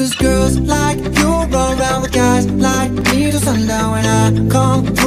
Cause girls like you run around with guys like me till sundown when I come through.